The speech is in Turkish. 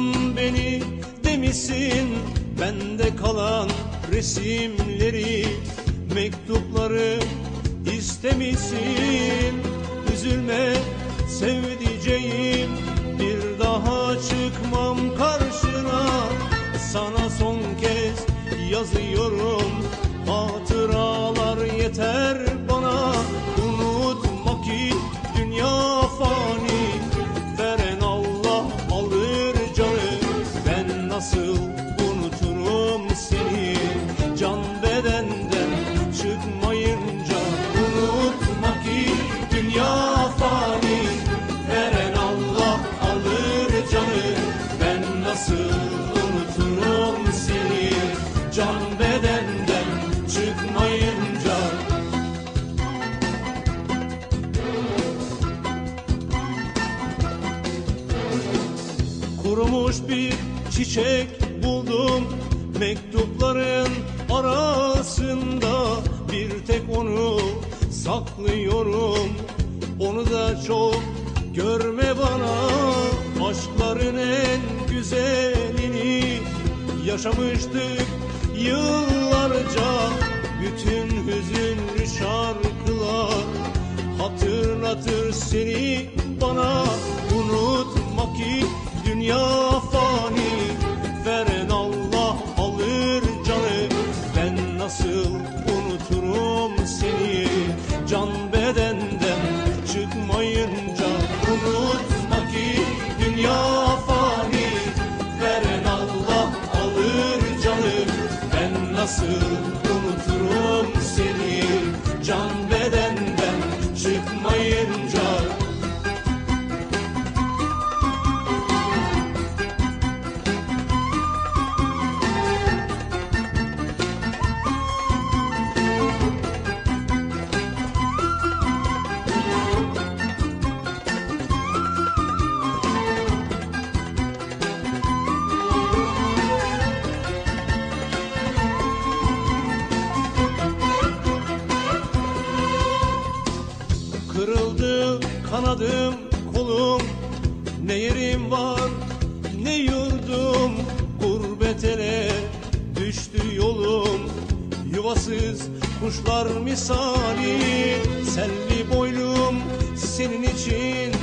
Bırakın beni demişsin. Bende kalan resimleri Mektupları istemişsin. Üzülme sevdiceğim. Çıkmayınca Kurumuş bir çiçek buldum Mektupların arasında. Bir tek onu saklıyorum Onu da çok görme bana. Aşkların en güzelini Yaşamıştık yıllarca Bütün hüzünlü şarkılar Hatırlatır seni bana. Unutma ki dünya John Kırıldı kanadım kolum. Ne yerim var ne yurdum. Gurbet düştü yolum. Yuvasız kuşlar misali. Selvi boylum senin için